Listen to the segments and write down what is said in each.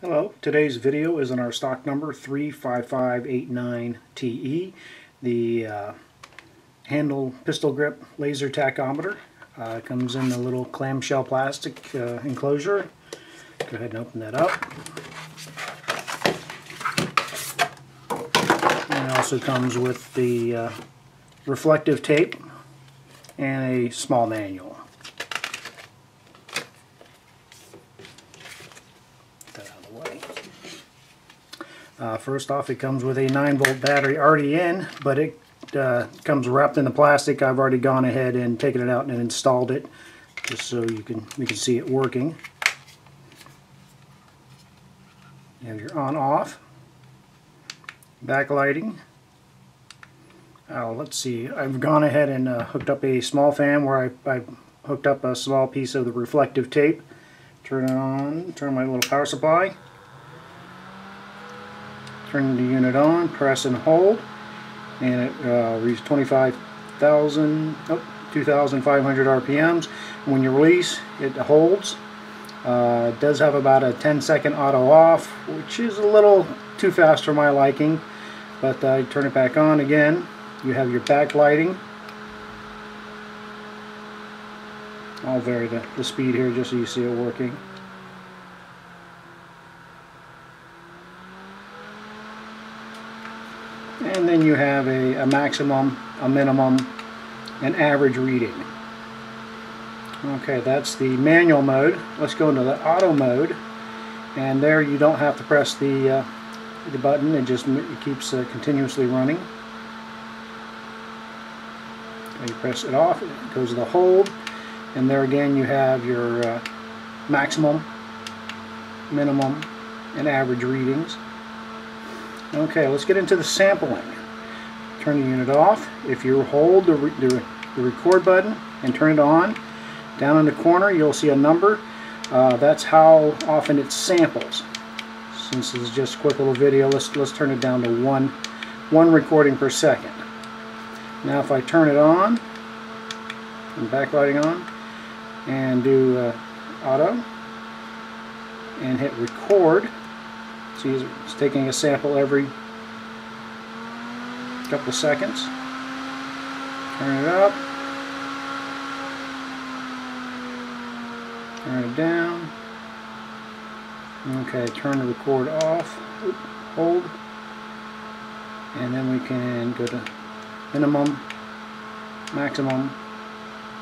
Hello, today's video is on our stock number 35589TE, the uh, handle pistol grip laser tachometer. Uh, comes in a little clamshell plastic uh, enclosure. Go ahead and open that up. And it also comes with the uh, reflective tape and a small manual. Uh, first off, it comes with a 9 volt battery already in, but it uh, comes wrapped in the plastic. I've already gone ahead and taken it out and installed it, just so you can you can see it working. You have your on-off, backlighting. Uh, let's see, I've gone ahead and uh, hooked up a small fan where I, I hooked up a small piece of the reflective tape. Turn it on, turn my little power supply. Turn the unit on, press and hold, and it uh, reaches 25,000, oh, 2,500 RPMs. When you release, it holds. Uh, it does have about a 10 second auto off, which is a little too fast for my liking. But uh, turn it back on again. You have your backlighting. I'll vary the, the speed here just so you see it working. And then you have a, a maximum, a minimum, an average reading. Okay, that's the manual mode. Let's go into the auto mode, and there you don't have to press the uh, the button. It just it keeps uh, continuously running. And you press it off, it goes to the hold, and there again you have your uh, maximum, minimum, and average readings. Okay, let's get into the sampling. Turn the unit off. If you hold the, re the, the, record button and turn it on, down in the corner you'll see a number. Uh, that's how often it samples. Since this is just a quick little video, let's, let's turn it down to one, one recording per second. Now if I turn it on, and backlighting on, and do uh, auto, and hit record, See, it's taking a sample every couple seconds. Turn it up. Turn it down. Okay, turn the record off. Hold. And then we can go to minimum, maximum,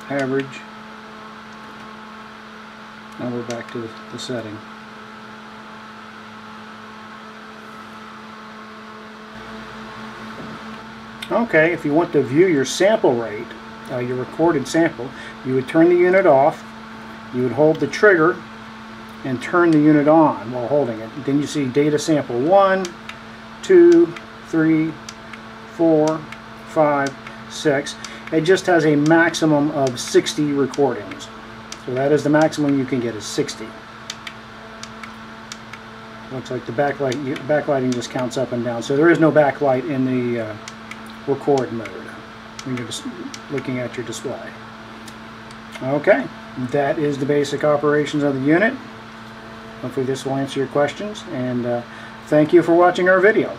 average. Now we're back to the setting. Okay, if you want to view your sample rate, uh, your recorded sample, you would turn the unit off, you would hold the trigger and turn the unit on while holding it. Then you see data sample 1, 2, 3, 4, 5, 6. It just has a maximum of 60 recordings. So that is the maximum you can get is 60. Looks like the backlight backlighting just counts up and down. So there is no backlight in the uh, record mode when you're just looking at your display. Okay, that is the basic operations of the unit. Hopefully this will answer your questions and uh, thank you for watching our video.